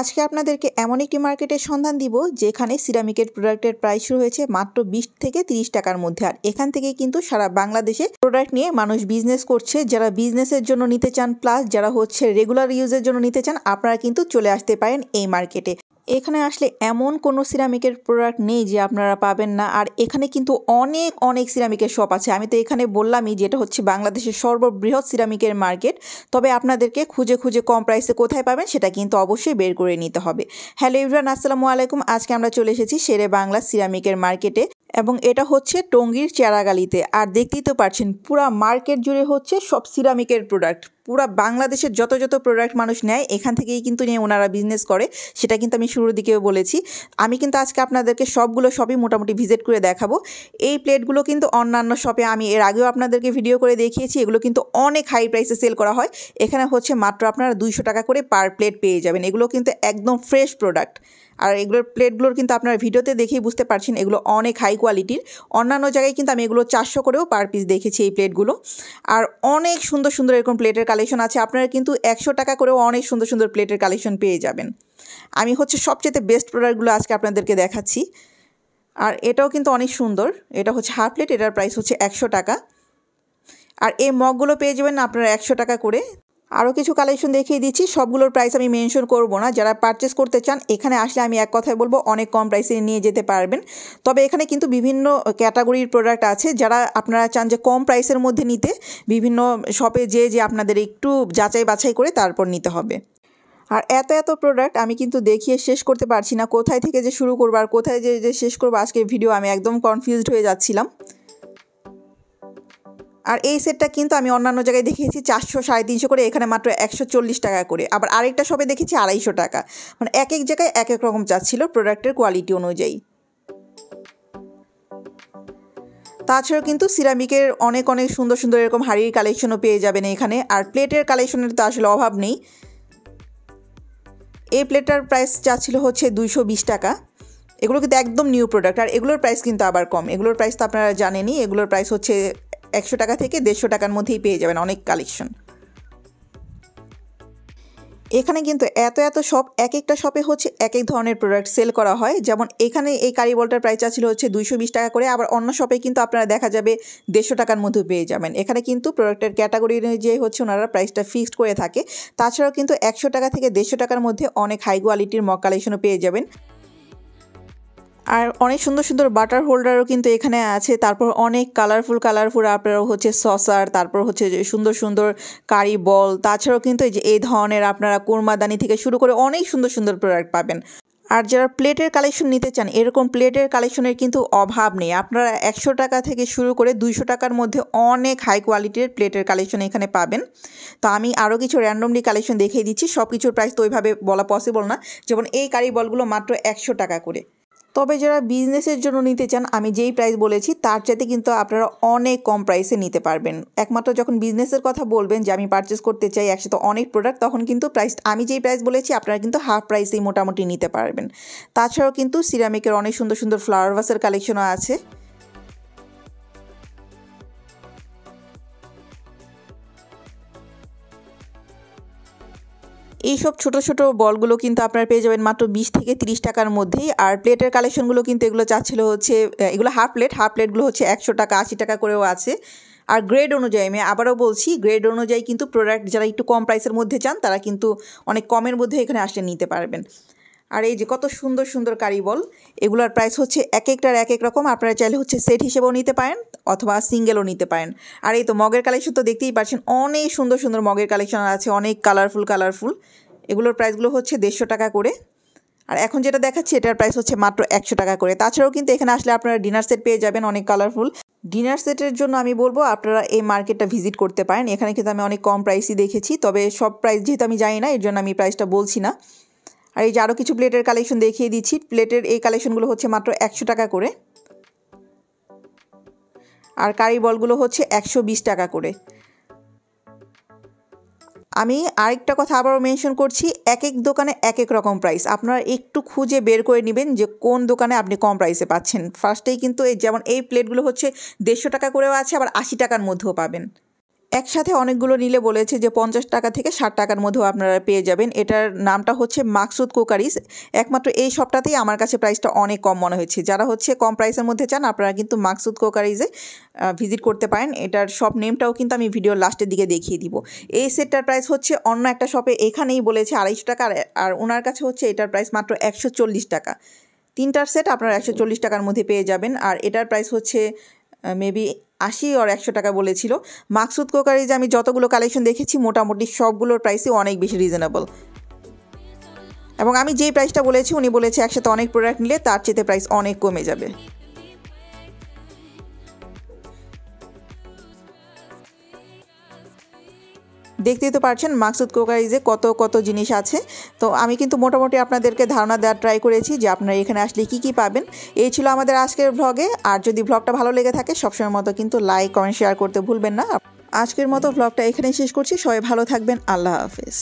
আজকে আপনাদেরকে এমন একটি মার্কেটের সন্ধান দিব, যেখানে সিরামিকের প্রোডাক্টের প্রাইস শুরু হয়েছে মাত্র বিশ থেকে তিরিশ টাকার মধ্যে। আর এখান থেকে কিন্তু সারা বাংলাদেশে প্রোডাক্ট নিয়ে মানুষ বিজনেস করছে। যারা বিজনেসের জন্য নিতে চান প্লাস যারা হচ্ছে রেগুলার ইউজের জন্য নিতে চান, আপনারা কিন্তু চলে আসতে পারেন এই মার্কেটে। এখানে আসলে এমন কোনো সিরামিকের প্রোডাক্ট নেই যে আপনারা পাবেন না। আর এখানে কিন্তু অনেক অনেক সিরামিকের শপ আছে। আমি তো এখানে বললামই যেটা হচ্ছে বাংলাদেশের সর্ববৃহৎ সিরামিকের মার্কেট তবে আপনাদেরকে খুঁজে খুঁজে কম প্রাইসে কোথায় পাবেন সেটা কিন্তু অবশ্যই বের করে নিতে হবে। হ্যালো ইভরান আসসালামু আলাইকুম। আজকে আমরা চলে এসেছি সেরে বাংলা সিরামিকের মার্কেটে এবং এটা হচ্ছে টঙ্গীর চেরাগালিতে। আর দেখতেই তো পারছেন, পুরা মার্কেট জুড়ে হচ্ছে সব সিরামিকের প্রোডাক্ট পুরা বাংলাদেশের যত যত প্রোডাক্ট মানুষ নেয়, এখান থেকেই কিন্তু নিয়ে ওনারা বিজনেস করে। সেটা কিন্তু আমি শুরুর দিকেও বলেছি। আমি কিন্তু আজকে আপনাদেরকে সবগুলো শপই মোটামুটি ভিজিট করে দেখাবো। এই প্লেটগুলো কিন্তু অন্যান্য শপে আমি এর আগেও আপনাদেরকে ভিডিও করে দেখিয়েছি। এগুলো কিন্তু অনেক হাই প্রাইসে সেল করা হয়। এখানে হচ্ছে মাত্র আপনারা দুইশো টাকা করে পার প্লেট পেয়ে যাবেন। এগুলো কিন্তু একদম ফ্রেশ প্রোডাক্ট আর এগুলোর প্লেটগুলোর কিন্তু আপনারা ভিডিওতে দেখেই বুঝতে পারছেন এগুলো অনেক হাই কোয়ালিটির অন্যান্য জায়গায় কিন্তু আমি এগুলো চারশো করেও পার পিস দেখেছি এই প্লেটগুলো। আর অনেক সুন্দর সুন্দর এরকম প্লেটের কালেকশন আছে। আপনারা কিন্তু একশো টাকা করেও অনেক সুন্দর সুন্দর প্লেটের কালেকশন পেয়ে যাবেন। আমি হচ্ছে সবচেয়ে বেস্ট প্রোডাক্টগুলো আজকে আপনাদেরকে দেখাচ্ছি। আর এটাও কিন্তু অনেক সুন্দর। এটা হচ্ছে হাফ প্লেট এটার প্রাইস হচ্ছে একশো টাকা। আর এই মগগুলো পেয়ে যাবেন আপনারা একশো টাকা করে। আরও কিছু কালেকশন দেখিয়ে দিচ্ছি। সবগুলোর প্রাইস আমি মেনশন করব না। যারা পারচেস করতে চান, এখানে আসলে আমি এক কথায় বলব, অনেক কম প্রাইসে নিয়ে যেতে পারবেন। তবে এখানে কিন্তু বিভিন্ন ক্যাটাগরির প্রোডাক্ট আছে। যারা আপনারা চান যে কম প্রাইসের মধ্যে নিতে, বিভিন্ন শপে যে যে আপনাদের একটু যাচাই বাছাই করে তারপর নিতে হবে। আর এত এত প্রোডাক্ট আমি কিন্তু দেখিয়ে শেষ করতে পারছি না। কোথায় থেকে যে শুরু করব আর কোথায় যে যে শেষ করব, আজকের ভিডিও আমি একদম কনফিউজড হয়ে যাচ্ছিলাম। আর এই সেটটা কিন্তু আমি অন্যান্য জায়গায় দেখিয়েছি চারশো সাড়ে তিনশো করে, এখানে মাত্র একশো চল্লিশ টাকা করে। আবার আরেকটা সবে দেখেছি আড়াইশো টাকা। মানে এক এক জায়গায় এক এক রকম চাচ্ছিল প্রোডাক্টের কোয়ালিটি অনুযায়ী। তাছাড়াও কিন্তু সিরামিকের অনেক অনেক সুন্দর সুন্দর এরকম হাড়ির কালেকশনও পেয়ে যাবেন এখানে। আর প্লেটের কালেকশনের তো আসলে অভাব নেই। এই প্লেটটার প্রাইস চাচ্ছিল হচ্ছে দুইশো বিশ টাকা। এগুলো কিন্তু একদম নিউ প্রোডাক্ট আর এগুলোর প্রাইস কিন্তু আবার কম। এগুলোর প্রাইস তো আপনারা জানেনই, এগুলোর প্রাইস হচ্ছে একশো টাকা থেকে দেড়শো টাকার মধ্যেই পেয়ে যাবেন অনেক কালেকশন। এখানে কিন্তু এত এত শপ, এক একটা শপে হচ্ছে এক এক ধরনের প্রোডাক্ট সেল করা হয়। যেমন এখানে এই কারি বলটার প্রাইস ছিল হচ্ছে দুইশো বিশ টাকা করে, আবার অন্য শপে কিন্তু আপনারা দেখা যাবে দেড়শো টাকার মধ্যে পেয়ে যাবেন। এখানে কিন্তু প্রোডাক্টের ক্যাটাগরি অনুযায়ী হচ্ছে ওনারা প্রাইসটা ফিক্সড করে থাকে। তাছাড়াও কিন্তু একশো টাকা থেকে দেড়শো টাকার মধ্যে অনেক হাই কোয়ালিটির মক কালেকশনও পেয়ে যাবেন। আর অনেক সুন্দর সুন্দর বাটার হোল্ডারও কিন্তু এখানে আছে। তারপর অনেক কালারফুল কালারফুল আপনার হচ্ছে সসার তারপর হচ্ছে যে সুন্দর সুন্দর কারি বল তাছাড়াও কিন্তু এই যে এই ধরনের আপনারা কোরমাদানি থেকে শুরু করে অনেক সুন্দর সুন্দর প্রোডাক্ট পাবেন। আর যারা প্লেটের কালেকশন নিতে চান, এরকম প্লেটের কালেকশনের কিন্তু অভাব নেই। আপনারা একশো টাকা থেকে শুরু করে দুইশো টাকার মধ্যে অনেক হাই কোয়ালিটির প্লেটের কালেকশন এখানে পাবেন। তো আমি আরও কিছু র্যান্ডমলি কালেকশন দেখিয়ে দিচ্ছি। সব কিছুর প্রাইস তো ওইভাবে বলা পসিবল না। যেমন এই কারি বলগুলো মাত্র একশো টাকা করে। তবে যারা বিজনেসের জন্য নিতে চান, আমি যেই প্রাইস বলেছি, তার চাইতে কিন্তু আপনারা অনেক কম প্রাইসে নিতে পারবেন। একমাত্র যখন বিজনেসের কথা বলবেন যে, আমি পারচেস করতে চাই একসাথে অনেক প্রোডাক্ট তখন কিন্তু প্রাইস আমি যেই প্রাইস বলেছি, আপনারা কিন্তু হাফ প্রাইসেই মোটামুটি নিতে পারবেন। তাছাড়াও কিন্তু সিরামিকের অনেক সুন্দর সুন্দর ফ্লাওয়ার ভাসের কালেকশনও আছে। এইসব ছোট ছোট বলগুলো কিন্তু আপনারা পেয়ে যাবেন মাত্র বিশ থেকে তিরিশ টাকার মধ্যেই। আর প্লেটের কালেকশনগুলো কিন্তু এগুলো চাচ্ছিল হচ্ছে এগুলো হাফ প্লেট, হাফ প্লেটগুলো হচ্ছে একশো টাকা, আশি টাকা করেও আছে। আর গ্রেড অনুযায়ী, আমি আবারও বলছি, গ্রেড অনুযায়ী কিন্তু প্রোডাক্ট যারা একটু কম প্রাইসের মধ্যে চান, তারা কিন্তু অনেক কমের মধ্যে এখানে আসলে নিতে পারবেন। আর এই যে কত সুন্দর সুন্দর কারিবল এগুলোর প্রাইস হচ্ছে এক একটার এক এক রকম। আপনারা চাইলে হচ্ছে সেট হিসেবেও নিতে পারেন অথবা সিঙ্গেলও নিতে পারেন। আর এই তো মগের কালেকশন তো দেখতেই পাচ্ছেন, অনেক সুন্দর সুন্দর মগের কালেকশন আছে, অনেক কালারফুল কালারফুল এগুলোর প্রাইসগুলো হচ্ছে দেড়শো টাকা করে। আর এখন যেটা দেখাচ্ছি, এটার প্রাইস হচ্ছে মাত্র একশো টাকা করে। তাছাড়াও কিন্তু এখানে আসলে আপনারা ডিনার সেট পেয়ে যাবেন, অনেক কালারফুল ডিনার সেটের জন্য আমি বলব, আপনারা এই মার্কেটটা ভিজিট করতে পারেন। এখানে কিন্তু আমি অনেক কম প্রাইসই দেখেছি, তবে সব প্রাইস যেহেতু আমি জানি না, এর জন্য আমি প্রাইসটা বলছি না। আর এই যে আরও কিছু প্লেটের কালেকশন দেখিয়ে দিচ্ছি। প্লেটের এই কালেকশনগুলো হচ্ছে মাত্র একশো টাকা করে। আর কারি বলগুলো হচ্ছে একশো বিশ টাকা করে। আমি আরেকটা কথা আবারও মেনশন করছি এক এক দোকানে এক এক রকম প্রাইস আপনারা একটু খুঁজে বের করে নেবেন যে কোন দোকানে আপনি কম প্রাইসে পাচ্ছেন। ফার্স্টেই কিন্তু এই যেমন এই প্লেটগুলো হচ্ছে দেড়শো টাকা করেও আছে, আবার আশি টাকার মধ্যেও পাবেন। একসাথে অনেকগুলো নিলে বলেছে যে পঞ্চাশ টাকা থেকে ষাট টাকার মধ্যেও আপনারা পেয়ে যাবেন। এটার নামটা হচ্ছে মাকসুদ কোকারিস। একমাত্র এই শপটাতেই আমার কাছে প্রাইসটা অনেক কম মনে হয়েছে। যারা হচ্ছে কম প্রাইসের মধ্যে চান, আপনারা কিন্তু মাকসুদ কোকারিজে ভিজিট করতে পারেন। এটার সব নেমটাও কিন্তু আমি ভিডিও লাস্টের দিকে দেখিয়ে দিব। এই সেটটার প্রাইস হচ্ছে অন্য একটা শপে এখানেই বলেছে আড়াইশো টাকা, আর ওনার কাছে হচ্ছে এটার প্রাইস মাত্র একশো চল্লিশ টাকা। তিনটার সেট আপনারা একশো চল্লিশ টাকার মধ্যে পেয়ে যাবেন। আর এটার প্রাইস হচ্ছে মেবি আশি আর একশো টাকা বলেছিল। মাকসুদ যে আমি যতগুলো কালেকশন দেখেছি, মোটামুটি সবগুলোর প্রাইসই অনেক বেশি রিজনেবল এবং আমি যেই প্রাইসটা বলেছি, উনি বলেছে একসাথে অনেক প্রোডাক্ট নিলে তার চেতে প্রাইস অনেক কমে যাবে। দেখতেই তো পারছেন মাকসুদ কোকারিজে কত কত জিনিস আছে। তো আমি কিন্তু মোটামুটি আপনাদেরকে ধারণা দেওয়ার ট্রাই করেছি যে আপনারা এখানে আসলে কি কি পাবেন। এই ছিল আমাদের আজকের ভ্লগে আর যদি ভ্লগটা ভালো লেগে থাকে, সবসময় মতো কিন্তু লাইক কমেন্ট শেয়ার করতে ভুলবেন না। আজকের মতো ভ্লগটা এখানেই শেষ করছি। সবাই ভালো থাকবেন। আল্লাহ হাফেজ।